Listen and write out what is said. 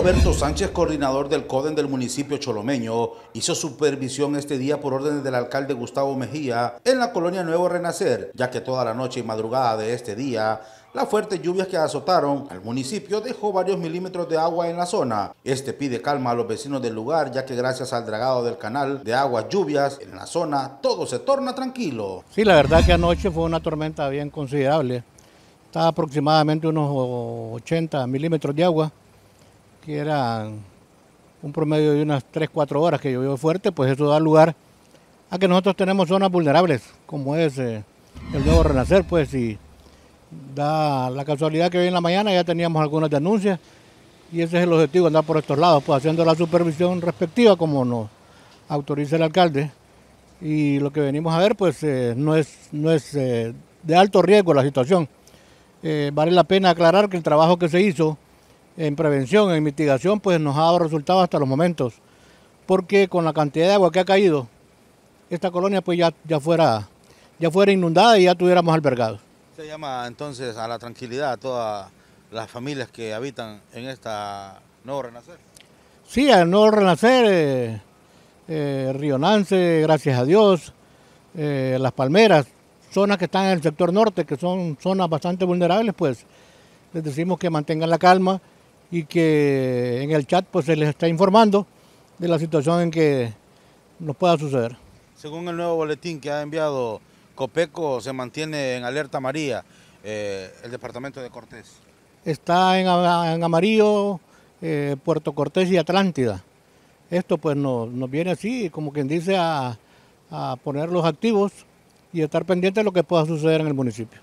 Roberto Sánchez, coordinador del CODEN del municipio cholomeño, hizo supervisión este día por órdenes del alcalde Gustavo Mejía en la colonia Nuevo Renacer, ya que toda la noche y madrugada de este día, las fuertes lluvias que azotaron al municipio dejó varios milímetros de agua en la zona. Este pide calma a los vecinos del lugar, ya que gracias al dragado del canal de aguas lluvias en la zona, todo se torna tranquilo. Sí, la verdad que anoche fue una tormenta bien considerable. Estaba aproximadamente unos 80 milímetros de agua que eran un promedio de unas 3-4 horas que llovió fuerte, pues eso da lugar a que nosotros tenemos zonas vulnerables, como es eh, el nuevo renacer, pues y da la casualidad que hoy en la mañana ya teníamos algunas denuncias y ese es el objetivo, andar por estos lados, pues haciendo la supervisión respectiva como nos autoriza el alcalde y lo que venimos a ver pues eh, no es, no es eh, de alto riesgo la situación. vale la pena aclarar que el trabajo que se hizo en prevención, en mitigación, pues nos ha dado resultados hasta los momentos. Porque con la cantidad de agua que ha caído, esta colonia pues ya, ya, fuera, ya fuera inundada y ya tuviéramos albergados. Se llama entonces a la tranquilidad a todas las familias que habitan en esta Nuevo Renacer. Sí, al Nuevo Renacer, eh, eh, Río Nance, gracias a Dios, eh, Las Palmeras, zonas que están en el sector norte, que son zonas bastante vulnerables, pues les decimos que mantengan la calma y que en el chat pues se les está informando de la situación en que nos pueda suceder. Según el nuevo boletín que ha enviado Copeco, se mantiene en alerta María eh, el departamento de Cortés. Está en, amarillo eh, Puerto Cortés y Atlántida. Esto pues nos, viene así, como quien dice, a, a poner los activos y estar pendiente de lo que pueda suceder en el municipio.